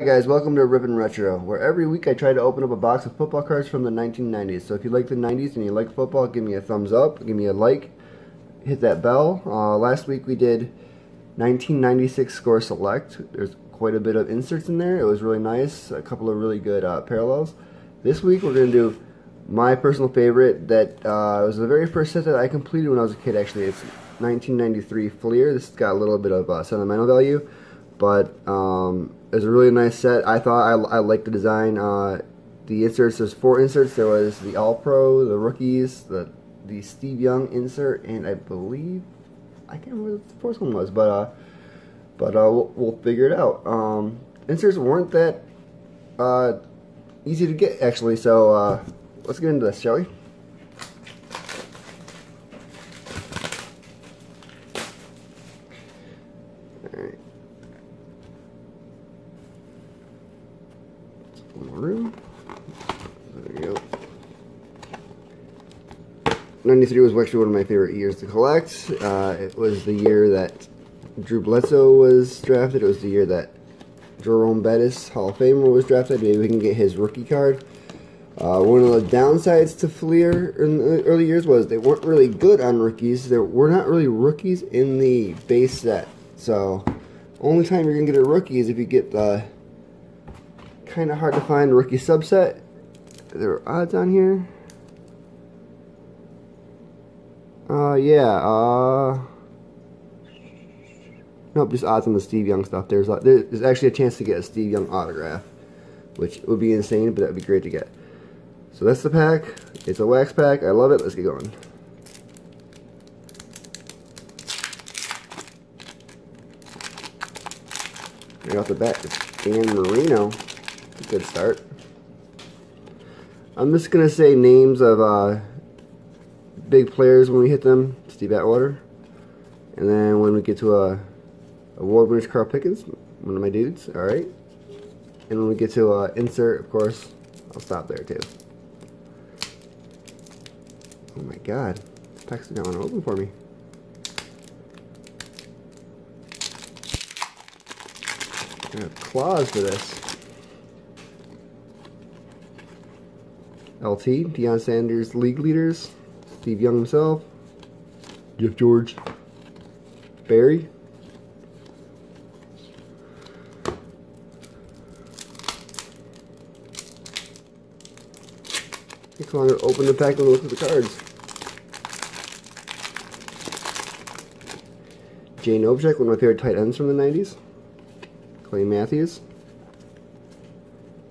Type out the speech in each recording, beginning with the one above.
Hey guys, welcome to Rippin Retro, where every week I try to open up a box of football cards from the 1990s. So if you like the 90s and you like football, give me a thumbs up, give me a like, hit that bell. Uh, last week we did 1996 Score Select. There's quite a bit of inserts in there. It was really nice, a couple of really good uh, parallels. This week we're going to do my personal favorite that uh, was the very first set that I completed when I was a kid actually. It's 1993 Fleer. This has got a little bit of uh, sentimental value, but um, it was a really nice set. I thought I, I liked the design. Uh, the inserts, there's four inserts. There was the All Pro, the rookies, the the Steve Young insert, and I believe I can't remember what the fourth one was, but uh, but uh, we'll, we'll figure it out. Um, inserts weren't that uh, easy to get actually, so uh, let's get into this, shall we? 93 was actually one of my favorite years to collect. Uh, it was the year that Drew Bledsoe was drafted. It was the year that Jerome Bettis, Hall of Famer, was drafted. Maybe we can get his rookie card. Uh, one of the downsides to Fleer in the early years was they weren't really good on rookies. There were not really rookies in the base set. So, only time you're going to get a rookie is if you get the kind of hard to find rookie subset. There are odds on here. Uh, yeah, uh... Nope, just odds on the Steve Young stuff. There's, uh, there's actually a chance to get a Steve Young autograph, which would be insane, but that would be great to get. So that's the pack. It's a wax pack. I love it. Let's get going. Right off the bat, it's Dan Marino. Good start. I'm just going to say names of uh, big players when we hit them, Steve Atwater. And then when we get to a award winners, Carl Pickens, one of my dudes, alright. And when we get to uh, insert, of course, I'll stop there too. Oh my god, this pack's not want to open for me. I have claws for this. LT, Deion Sanders, league leaders. Steve Young himself, Jeff George, Barry. Come on, open the pack and look at the cards. Jay Novacek, one of my favorite tight ends from the 90s. Clay Matthews.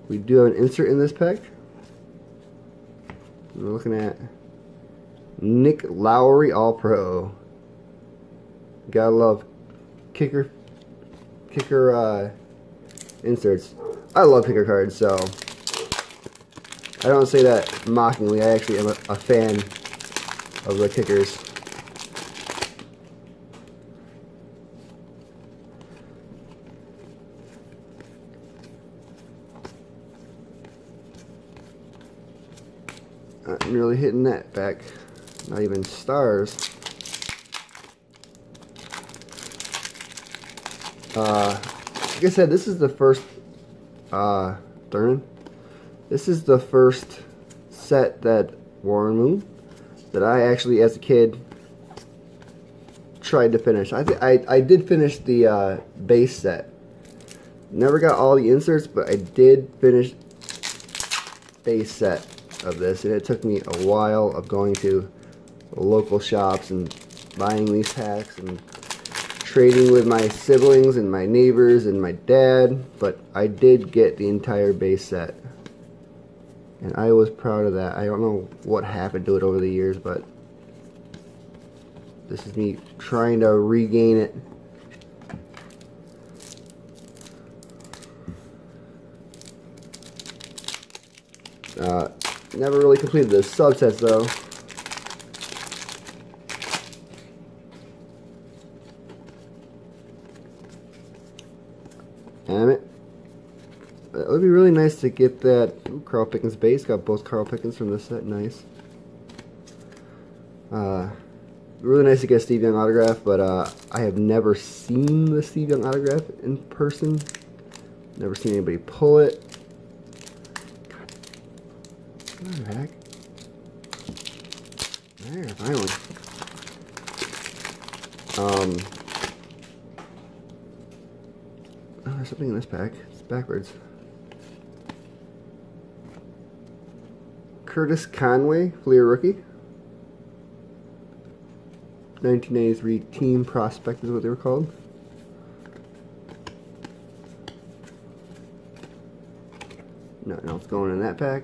We do have an insert in this pack. We're looking at Nick Lowery All Pro. Gotta love kicker kicker uh, inserts. I love kicker cards, so I don't say that mockingly. I actually am a, a fan of the kickers. I'm really hitting that back. Not even stars. Uh, like I said, this is the first, uh. This is the first set that Warren Moon that I actually, as a kid, tried to finish. I I, I did finish the uh, base set. Never got all the inserts, but I did finish base set of this, and it took me a while of going to local shops and buying these packs and trading with my siblings and my neighbors and my dad, but I did get the entire base set. And I was proud of that. I don't know what happened to it over the years, but this is me trying to regain it. Uh, never really completed the subsets though. Damn it. It would be really nice to get that Ooh, Carl Pickens base. Got both Carl Pickens from this set. Nice. Uh, really nice to get Steve Young autograph, but uh, I have never seen the Steve Young autograph in person. Never seen anybody pull it. Come on. There, finally. Um. Oh, there's something in this pack. It's backwards. Curtis Conway, Fleer rookie. 1993 Team Prospect is what they were called. Nothing else going in that pack.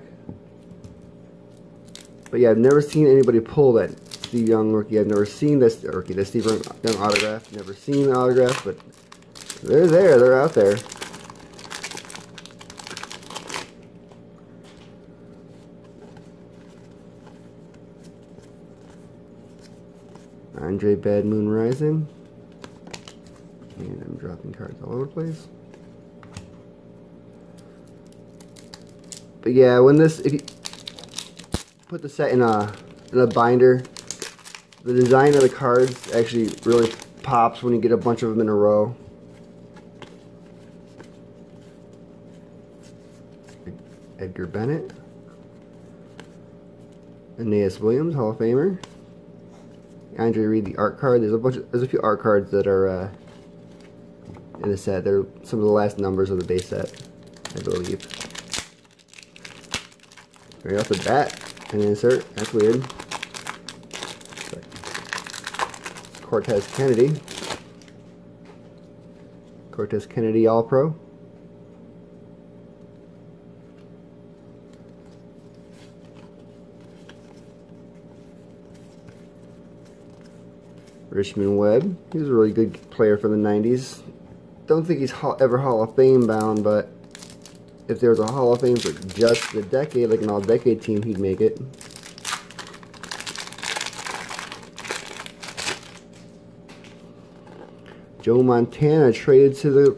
But yeah, I've never seen anybody pull that Steve Young rookie. I've never seen this rookie, this Steve Young autograph. Never seen the autograph, but they're there. They're out there. Andre Bad Moon Rison. And I'm dropping cards all over the place. But yeah, when this, if you put the set in a, in a binder, the design of the cards actually really pops when you get a bunch of them in a row. Edgar Bennett. Aeneas Williams, Hall of Famer. Andre Reed, the art card. There's a bunch of, there's a few art cards that are uh, in the set. They're some of the last numbers of the base set, I believe. Right off the bat, an insert. That's weird. Cortez Kennedy. Cortez Kennedy All-Pro. Richmond Webb. He was a really good player for the 90s. Don't think he's ever Hall of Fame bound, but if there was a Hall of Fame for just the decade, like an all-decade team, he'd make it. Joe Montana traded to the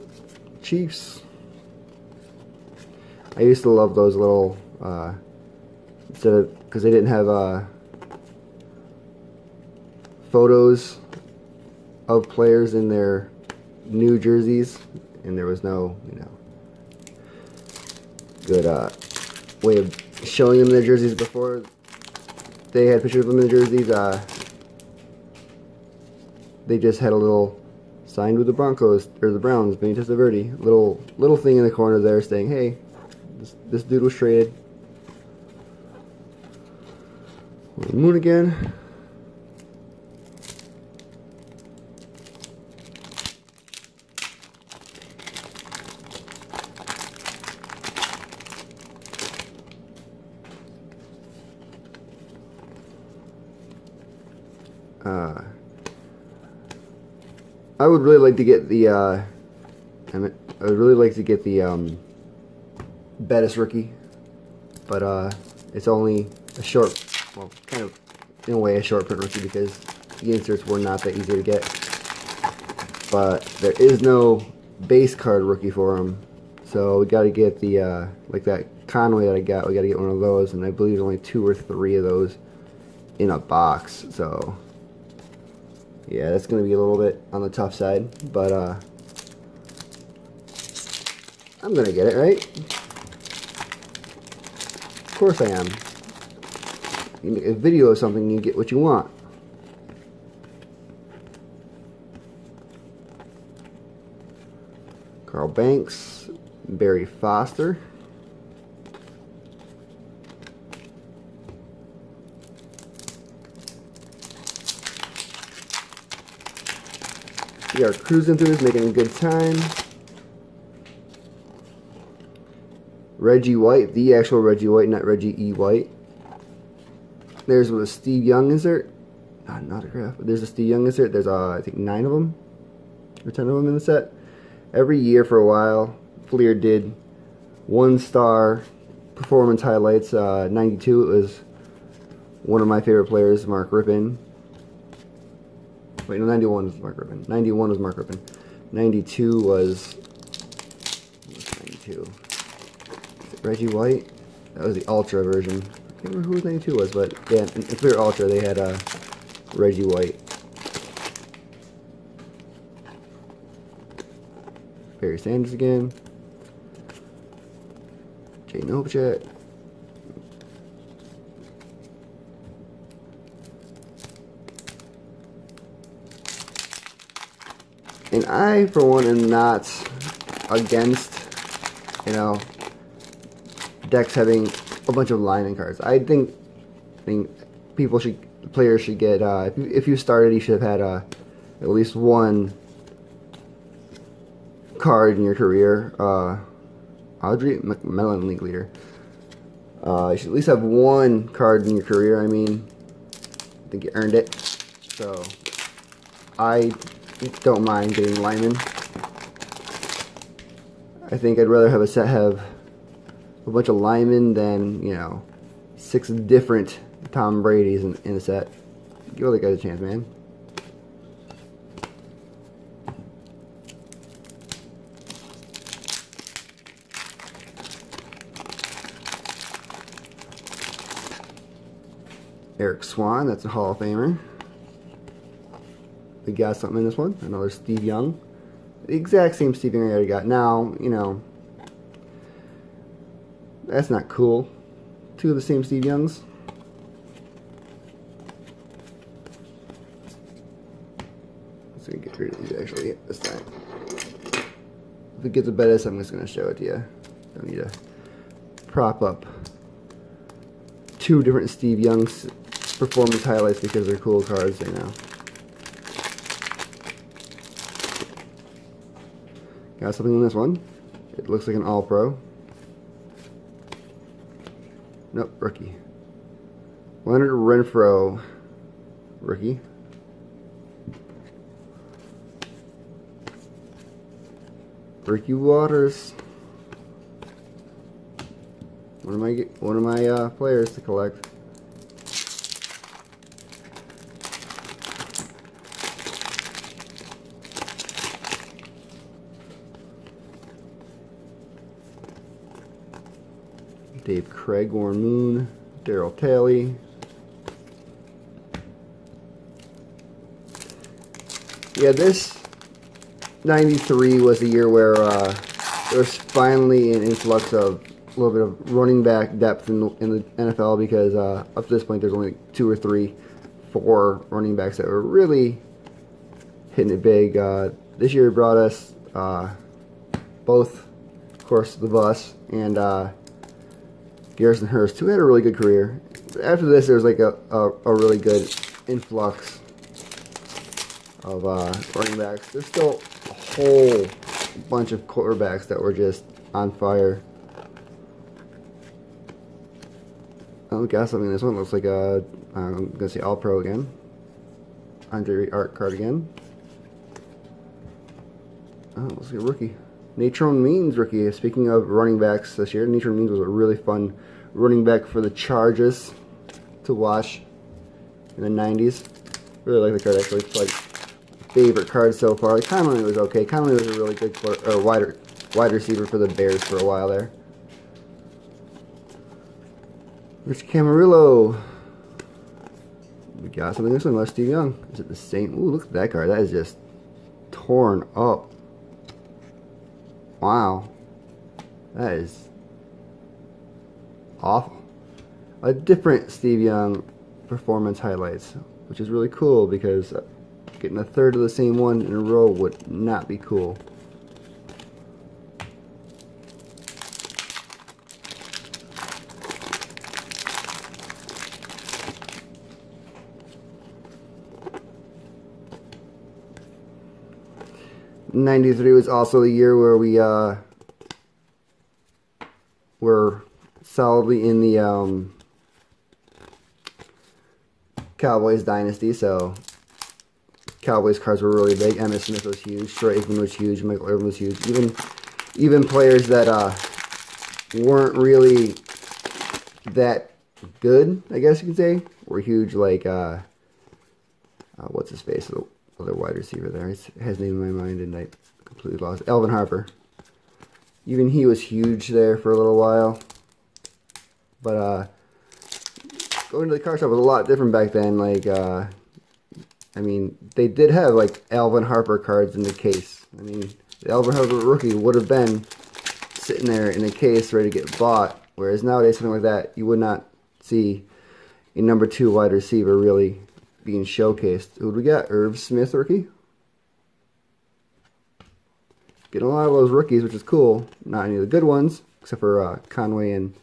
Chiefs. I used to love those little, uh, instead of, because they didn't have, uh, photos of players in their new jerseys, and there was no, you know, good uh, way of showing them their jerseys before they had pictures of them in the jerseys. Uh, they just had a little signed with the Broncos or the Browns, Vinny Testaverde, little little thing in the corner there saying, "Hey, this, this dude was traded." Moon again. I would really like to get the, uh, I would really like to get the, um, Bettis rookie, but, uh, it's only a short, well, kind of, in a way, a short print rookie because the inserts were not that easy to get. But there is no base card rookie for him, so we gotta get the, uh, like that Conway that I got, we gotta get one of those, and I believe there's only two or three of those in a box, so yeah, that's going to be a little bit on the tough side, but uh, I'm going to get it, right? Of course I am. You make a video of something, you get what you want. Carl Banks, Barry Foster. We are cruising through this, making a good time. Reggie White, the actual Reggie White, not Reggie E. White. There's a Steve Young insert. Not an autograph, there's a Steve Young insert. There's, uh, I think, nine of them. Or ten of them in the set. Every year for a while, Fleer did one star performance highlights. Uh, 92, it was one of my favorite players, Mark Rypien. Wait, no, 91 was Mark Rypien. 91 was Mark Rypien. 92 was... 92? Reggie White? That was the Ultra version. I can't remember who 92 was, but yeah, in, Fleer Ultra they had uh, Reggie White. Barry Sanders again. Jay Novacek. And I, for one, am not against, you know, decks having a bunch of lineman cards. I think, I think people should, players should get, uh, if, you, if you started, you should have had uh, at least one card in your career. Uh, Audray McMillian League Leader. Uh, you should at least have one card in your career. I mean, I think you earned it. So, I don't mind getting Lyman. I think I'd rather have a set have a bunch of Lyman than, you know, six different Tom Brady's in, in a set. Give other guys a chance, man. Eric Swann, that's a Hall of Famer. We got something in this one. Another Steve Young. The exact same Steve Young I already got. Now, you know, that's not cool. Two of the same Steve Youngs. Let's see, get rid of these actually this time. If it gets a better, I'm just going to show it to you. Don't need to prop up two different Steve Youngs performance highlights because they're cool cards right now. Got something in this one. It looks like an All-Pro. Nope, rookie. Leonard Renfro, rookie. Ricky Watters. One of my one of my uh, players to collect. Craig, Warren Moon, Darryl Talley. Yeah, this 93 was the year where uh, there was finally an influx of a little bit of running back depth in the, in the NFL because uh, up to this point there's only two or three, four running backs that were really hitting it big. Uh, this year brought us uh, both, of course, the bus and uh, Garrison Hearst, who had a really good career. After this, there was like a, a, a really good influx of uh, running backs. There's still a whole bunch of quarterbacks that were just on fire. Oh, got something. This one looks like a, I'm going to say All-Pro again. Andre Art card again. Oh, looks like a rookie. Natrone Means rookie. Speaking of running backs this year, Natrone Means was a really fun running back for the Chargers to watch in the 90s. Really like the card actually. It's like favorite card so far. Like, Conway was okay. Conway was a really good or wide, wide receiver for the Bears for a while there. Rich Camarillo. We got something this one. Steve Young. Is it the same? Ooh, look at that card. That is just torn up. Wow. That is awful. A different Steve Young performance highlights, which is really cool because getting a third of the same one in a row would not be cool. Ninety-three was also the year where we uh, were solidly in the um, Cowboys dynasty, so Cowboys cards were really big. Emmitt Smith was huge. Troy Aikman was huge. Michael Irvin was huge. Even even players that uh, weren't really that good, I guess you could say, were huge. Like uh, uh, what's his face? The other wide receiver there. He has name in my mind, and I completely lost. Alvin Harper. Even he was huge there for a little while. But uh, going to the car shop was a lot different back then. Like, uh, I mean, they did have like Alvin Harper cards in the case. I mean, the Alvin Harper rookie would have been sitting there in a case ready to get bought Whereas nowadays, something like that, you would not see a number two wide receiver really being showcased. Who do we got? Irv Smith rookie. Getting a lot of those rookies, which is cool. Not any of the good ones, except for uh, Conway and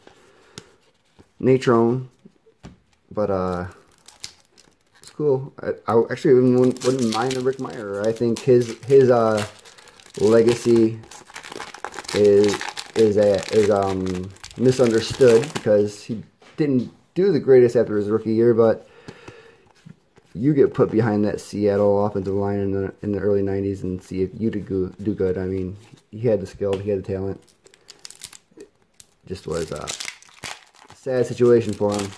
Natrone. But uh, it's cool. I, I actually wouldn't, mind a Rick Mirer. I think his his uh, legacy is is a, is um misunderstood because he didn't do the greatest after his rookie year, but you get put behind that Seattle offensive line in the in the early '90s and see if you do do good. I mean, he had the skill, he had the talent. It just was a sad situation for him.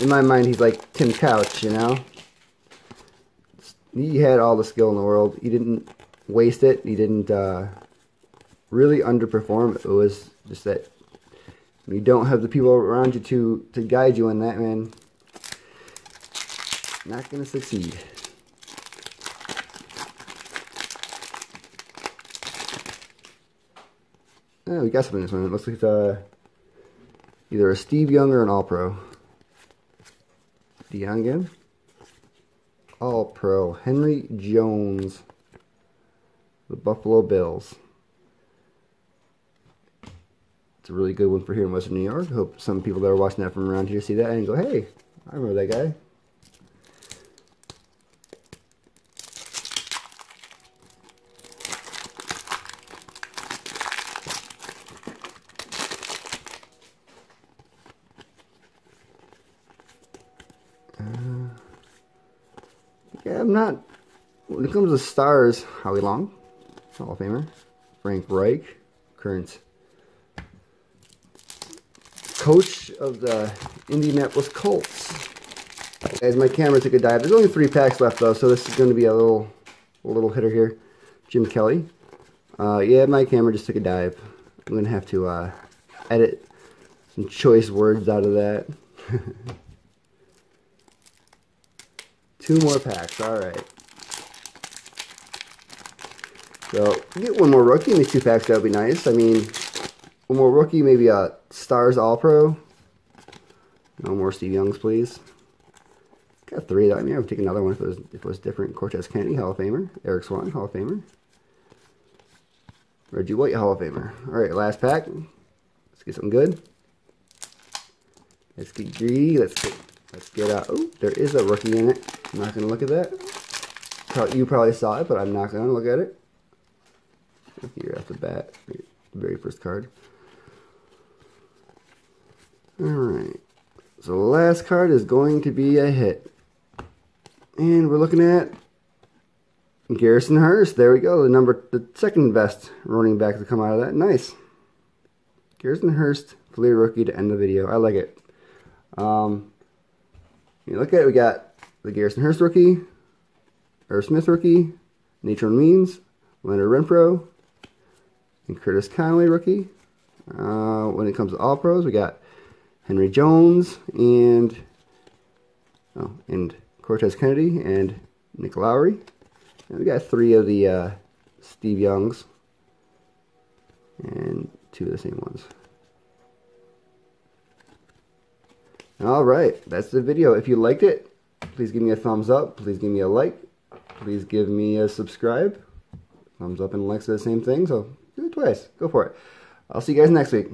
In my mind, he's like Tim Couch, you know. He had all the skill in the world. He didn't waste it. He didn't uh, really underperform. It was just that you don't have the people around you to to guide you in that, man not going to succeed. Oh, we got something in this one. It looks like it's uh, either a Steve Young or an All-Pro. DeYoung. All-Pro. Henry Jones. The Buffalo Bills. It's a really good one for here in Western New York. Hope some people that are watching that from around here see that and go, hey, I remember that guy. I'm not. When it comes to stars, Howie Long, Hall of Famer, Frank Reich, current coach of the Indianapolis Colts. Guys, my camera took a dive. There's only three packs left though, so this is going to be a little, a little hitter here. Jim Kelly. Uh, yeah, my camera just took a dive. I'm going to have to uh, edit some choice words out of that. Two more packs. All right. So, get one more rookie in these two packs. That would be nice. I mean, one more rookie, maybe a Stars All-Pro. No more Steve Youngs, please. Got three. I mean, I would take another one if it was, if it was different. Cortez Kennedy, Hall of Famer. Eric Swann, Hall of Famer. Reggie White, Hall of Famer. All right, last pack. Let's get something good. Let's get greedy. Let's get, let's get out. Oh, there is a rookie in it. I'm not going to look at that. You probably saw it, but I'm not going to look at it. Here at the bat, the very first card. Alright. So the last card is going to be a hit. And we're looking at Garrison Hearst. There we go. The number, the second best running back to come out of that. Nice. Garrison Hearst, Fleer rookie to end the video. I like it. Um, you look at it, we got the Garrison Hearst rookie, Irv Smith rookie, Natrone Means, Leonard Renfro, and Curtis Conway rookie. Uh, when it comes to all pros, we got Henry Jones and oh, and Cortez Kennedy and Nick Lowery. And we got three of the uh, Steve Youngs and two of the same ones. All right, that's the video. If you liked it, Please give me a thumbs up. Please give me a like. Please give me a subscribe. Thumbs up and likes are the same thing, so do it twice. Go for it. I'll see you guys next week.